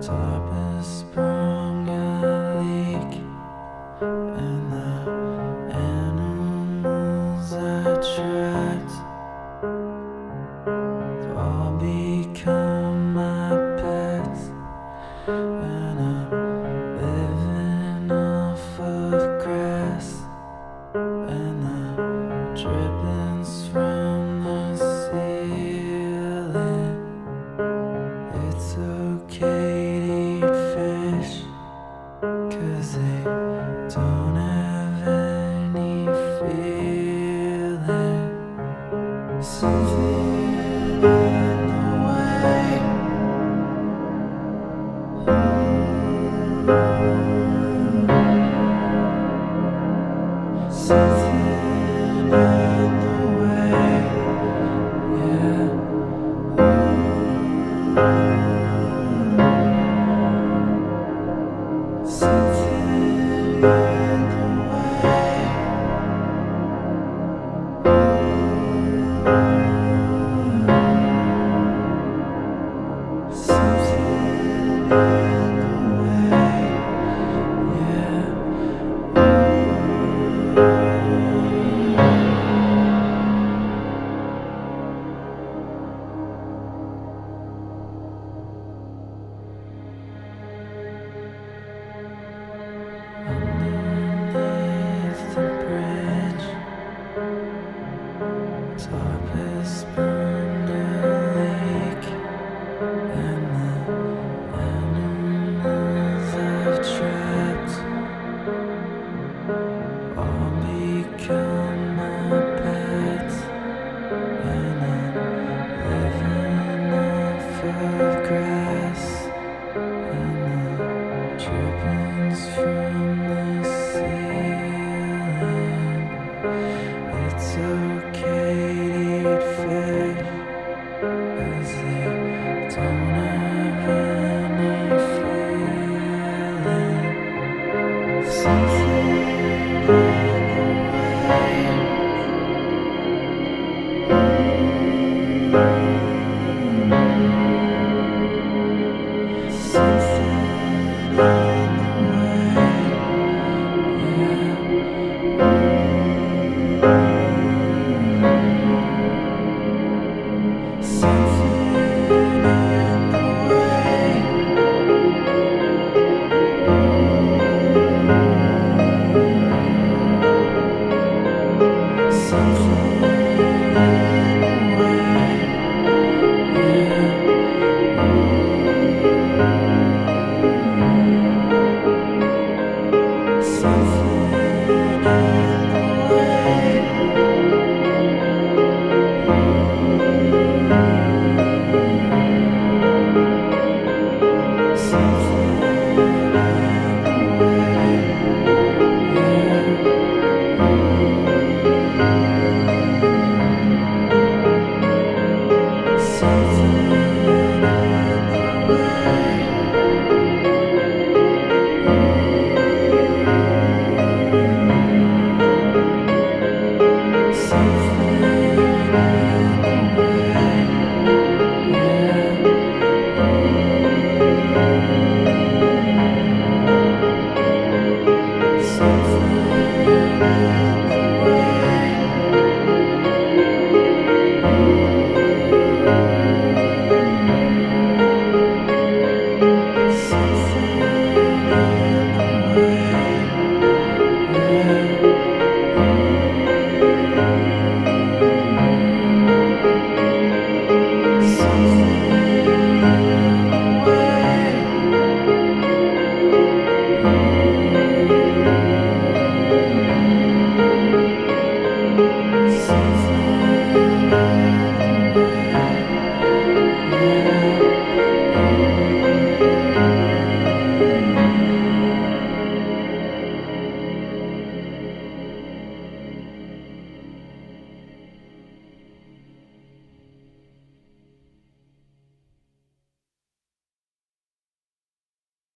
Top is brown.